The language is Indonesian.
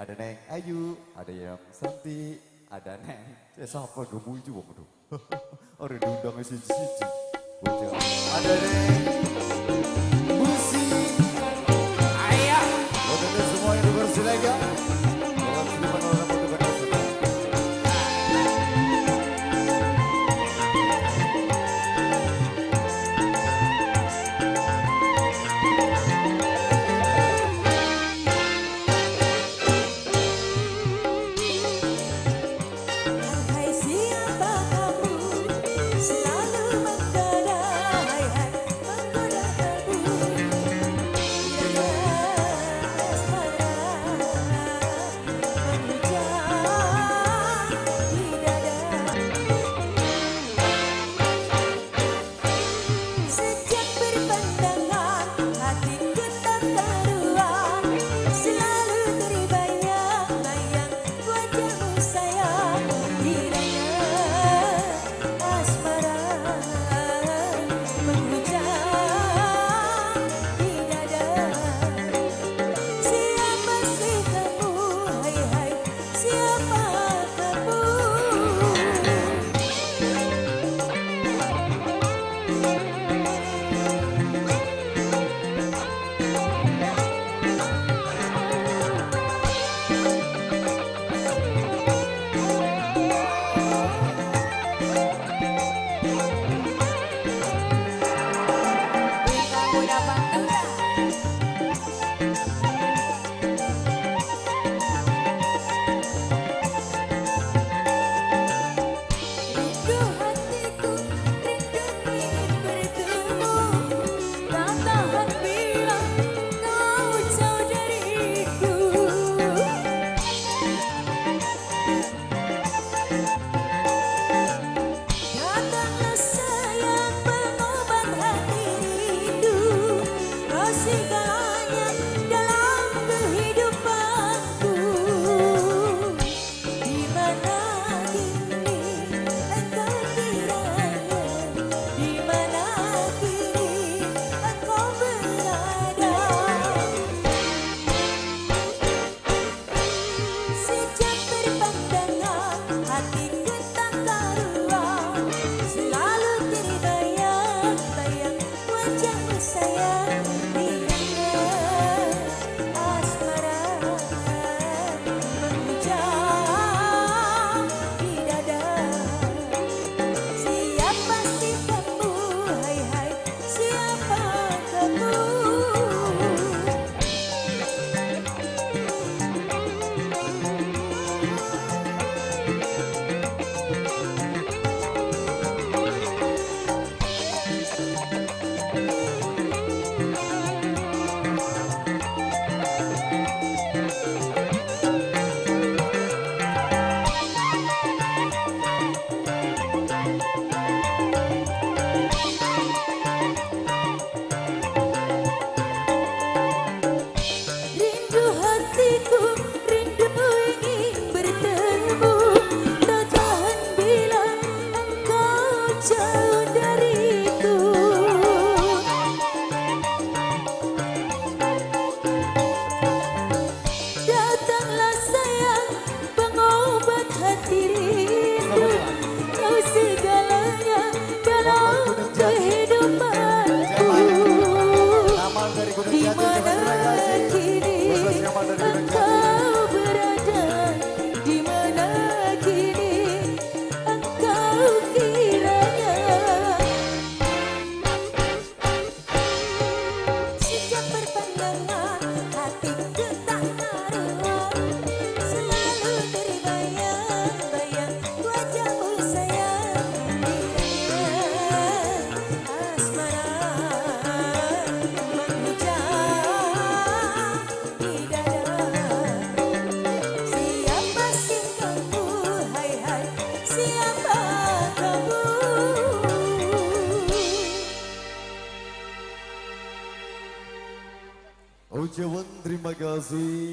ada Neng Ayu, ada yang Santi, ada Neng. Eh siapa udah muncul waktu itu? Ada diundang sih sih. Ada Neng. Love. sayang. ucapan terima kasih